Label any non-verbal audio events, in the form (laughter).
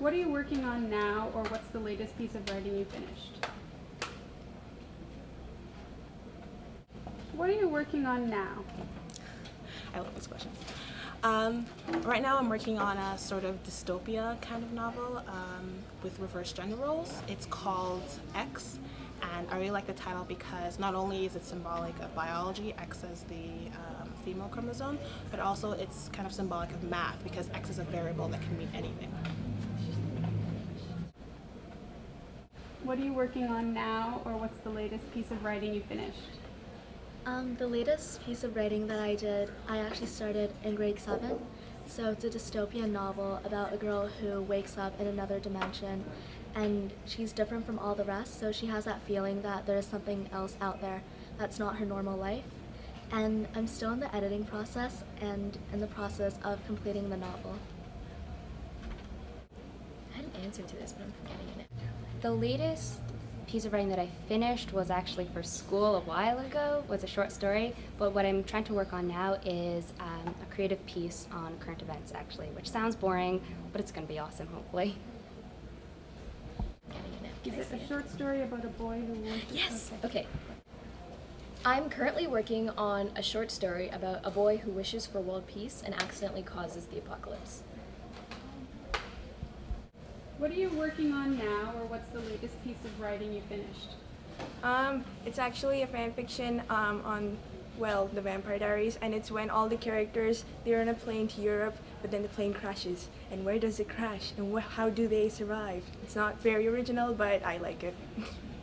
What are you working on now, or what's the latest piece of writing you finished? What are you working on now? I love those questions. Um, right now, I'm working on a sort of dystopia kind of novel um, with reverse gender roles. It's called X, and I really like the title because not only is it symbolic of biology, X as the um, female chromosome, but also it's kind of symbolic of math because X is a variable that can mean anything. What are you working on now, or what's the latest piece of writing you finished? Um, the latest piece of writing that I did, I actually started in grade 7. So it's a dystopian novel about a girl who wakes up in another dimension and she's different from all the rest, so she has that feeling that there's something else out there that's not her normal life. And I'm still in the editing process and in the process of completing the novel. I had an answer to this, but I'm forgetting it. The latest piece of writing that I finished was actually for school a while ago, was a short story, but what I'm trying to work on now is um, a creative piece on current events actually, which sounds boring, but it's going to be awesome hopefully. Getting it now. Is it a short story about a boy who wants to Yes. Okay. I'm currently working on a short story about a boy who wishes for world peace and accidentally causes the apocalypse. What are you working on now, or what's the latest piece of writing you finished? Um, it's actually a fan fiction um, on, well, the Vampire Diaries, and it's when all the characters they're on a plane to Europe, but then the plane crashes. And where does it crash? And how do they survive? It's not very original, but I like it. (laughs)